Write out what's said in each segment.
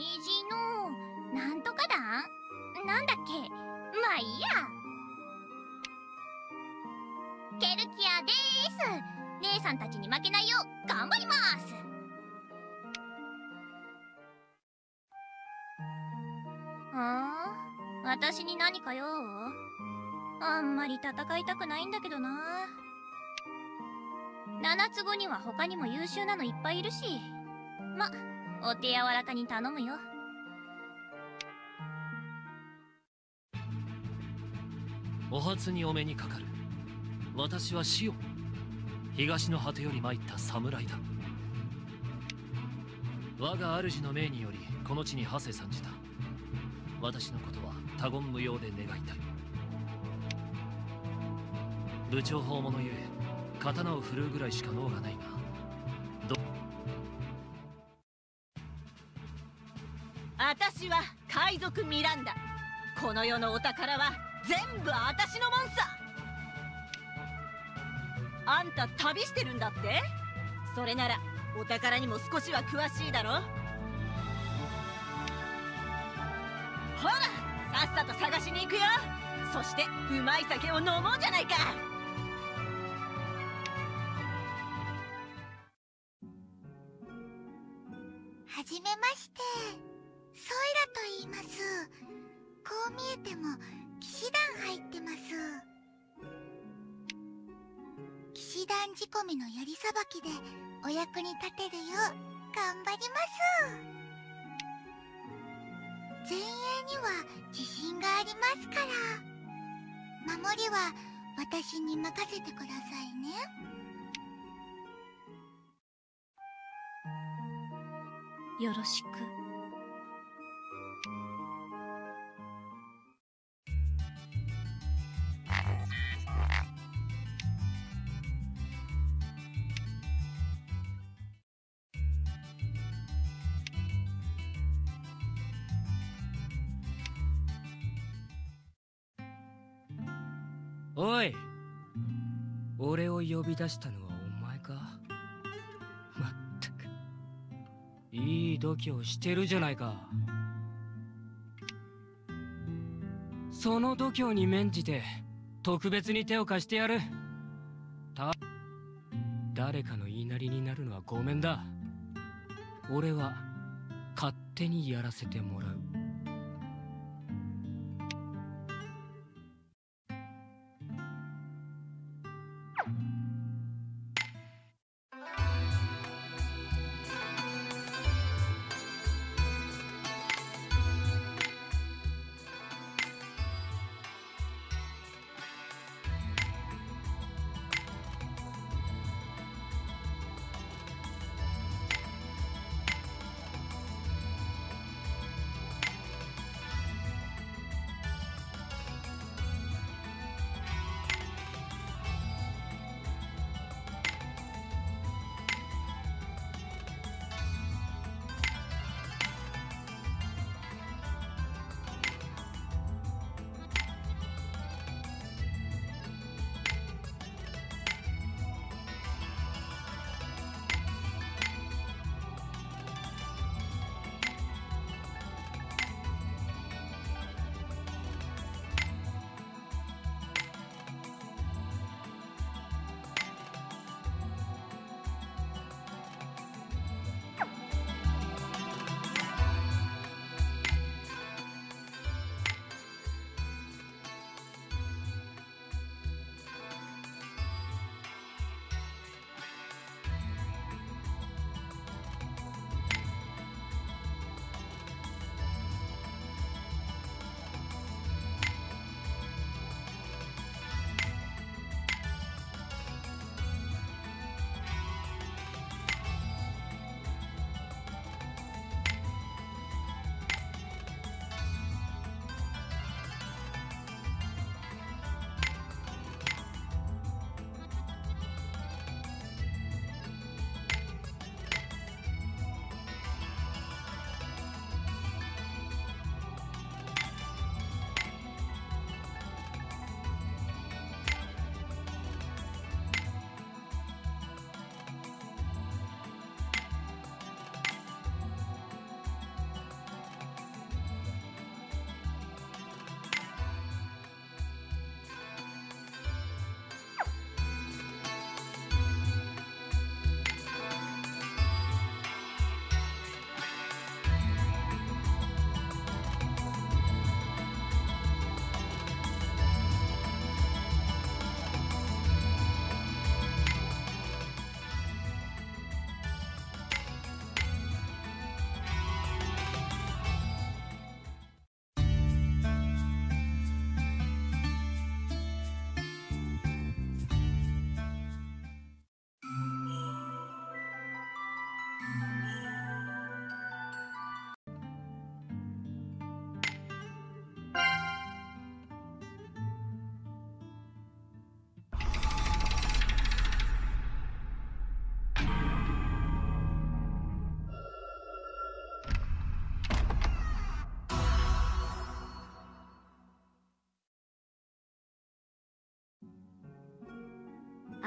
虹のなんとか団？なんだっけ？まあいいや。ケルキアです。姉さんたちに負けないよう頑張ります。ああ私に何かよあんまり戦いたくないんだけどな。七つ子には他にも優秀なのいっぱいいるし。まお手柔らかに頼むよ。お初にお目にかかる。私はシオン。東の果てより参った侍だ。我が主の命によりこの地に馳せ参じた。私のことは他言無用で願いたい。部長法物ゆえ刀を振るうぐらいしか脳がないが私は海賊ミランダ。この世のお宝は全部私のもんさ。あんた旅してるんだって？それならお宝にも少しは詳しいだろ？ほらさっさと探しに行くよ。そしてうまい酒を飲もうじゃないか。えても騎士団入ってます。騎士団仕込みの槍さばきでお役に立てるよう頑張ります。前衛には自信がありますから。守りは私に任せてくださいね。よろしく。おい。俺を呼び出したのはお前か。まったく。いい度胸してるじゃないか。その度胸に免じて特別に手を貸してやる。た誰かの言いなりになるのはごめんだ。俺は勝手にやらせてもらう。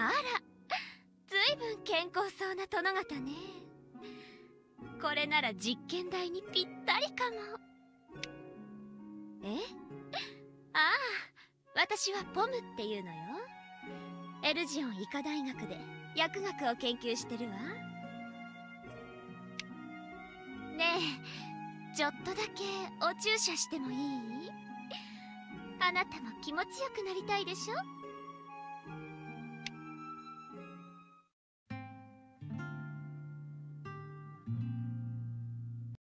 あら。ずいぶん健康そうな殿方ね。これなら実験台にぴったりかも。え？ああ私はポムっていうのよ。エルジオン医科大学で薬学を研究してるわ。ねえちょっとだけお注射してもいい？あなたも気持ちよくなりたいでしょ？